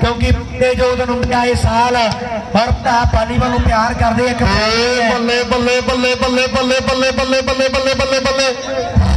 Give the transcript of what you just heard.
ਕਿਉਂਕਿ ਤੇ ਜੋ ਉਹਨੂੰ ਪਿਆਏ ਸਾਲ ਹਰ ਭਰਾ ਪਾਲੀ ਵੱਲੋਂ ਪਿਆਰ ਕਰਦੇ ਇੱਕ ਬੱਲੇ ਬੱਲੇ ਬੱਲੇ ਬੱਲੇ ਬੱਲੇ ਬੱਲੇ ਬੱਲੇ ਬੱਲੇ ਬੱਲੇ ਬੱਲੇ ਬੱਲੇ